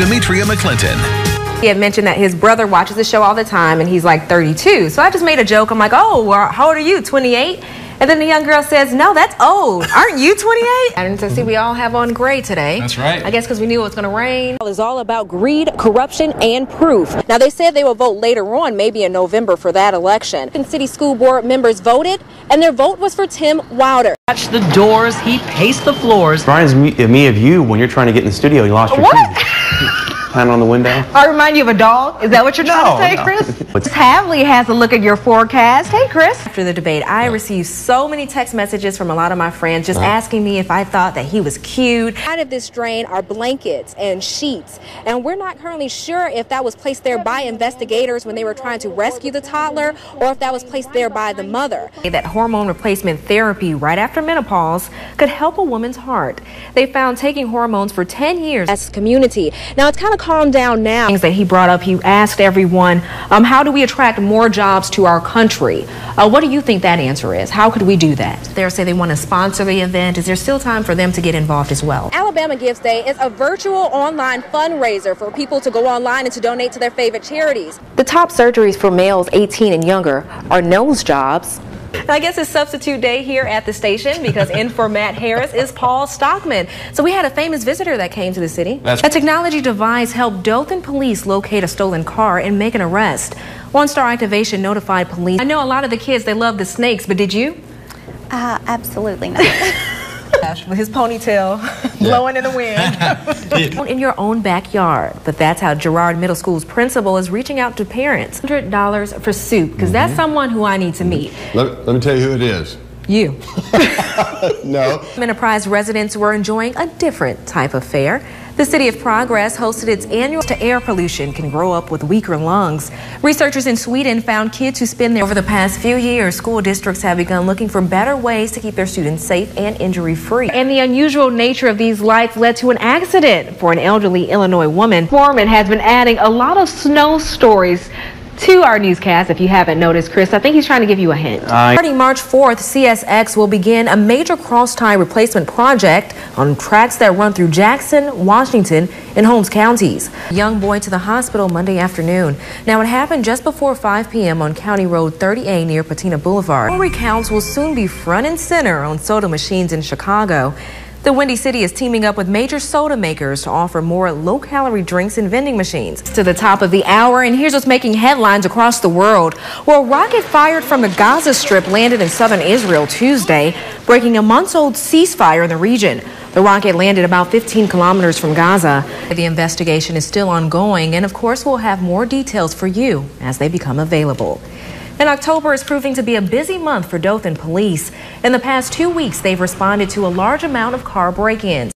Demetria McClenton. He had mentioned that his brother watches the show all the time and he's like 32. So I just made a joke. I'm like, oh, well, how old are you? 28? And then the young girl says, no, that's old. Aren't you 28? And to see, we all have on gray today. That's right. I guess because we knew it was going to rain. It's all about greed, corruption, and proof. Now, they said they will vote later on, maybe in November, for that election. And city school board members voted, and their vote was for Tim Wilder. Touch the doors, he paced the floors. Brian's me, me of you when you're trying to get in the studio. You lost your What? Keys. Climbing on the window. I remind you of a dog? Is that what you're trying No, to say, no. Chris? What's- Havley has a look at your forecast. Hey, Chris. After the debate, I received so many text messages from a lot of my friends just asking me if I thought that he was cute. Out of this drain are blankets and sheets, and we're not currently sure if that was placed there by investigators when they were trying to rescue the toddler or if that was placed there by the mother. That hormone replacement therapy right after menopause could help a woman's heart. They found taking hormones for 10 years. As a community. Now it's kind of calmed down now. Things that he brought up, he asked everyone, um, how do we attract more jobs to our country? Uh, what do you think that answer is? How could we do that? They say they want to sponsor the event. Is there still time for them to get involved as well? Alabama Gives Day is a virtual online fundraiser for people to go online and to donate to their favorite charities. The top surgeries for males 18 and younger are nose jobs. I guess it's substitute day here at the station because in for Matt Harris is Paul Stockman. So we had a famous visitor that came to the city. That's- a technology device helped Dothan police locate a stolen car and make an arrest. OnStar Activation notified police. I know a lot of the kids they love the snakes, but did you? Uh, absolutely not. With his ponytail blowing in the wind. in your own backyard. But that's how Gerard Middle School's principal is reaching out to parents. $100 for soup, because that's mm-hmm. someone who I need to meet. Let, let me tell you who it is. You. No. Enterprise residents were enjoying a different type of fare. The City of Progress hosted its annual to air pollution can grow up with weaker lungs. Researchers in Sweden found kids who spend there over the past few years. School districts have begun looking for better ways to keep their students safe and injury free. And the unusual nature of these lights led to an accident for an elderly Illinois woman. Foreman has been adding a lot of snow stories to our newscast. If you haven't noticed, Chris, I think he's trying to give you a hint. I- Starting March 4th, CSX will begin a major cross-tie replacement project on tracks that run through Jackson, Washington, and Holmes counties. Young boy to the hospital Monday afternoon. Now, it happened just before 5 p.m. on County Road 30A near Patina Boulevard. More recounts will soon be front and center on soda machines in Chicago. The Windy City is teaming up with major soda makers to offer more low-calorie drinks and vending machines. To the top of the hour, and here's what's making headlines across the world. Well, a rocket fired from the Gaza Strip landed in southern Israel Tuesday, breaking a months-old ceasefire in the region. The rocket landed about 15 kilometers from Gaza. The investigation is still ongoing, and of course, we'll have more details for you as they become available. And October is proving to be a busy month for Dothan police. In the past two weeks, they've responded to a large amount of car break ins.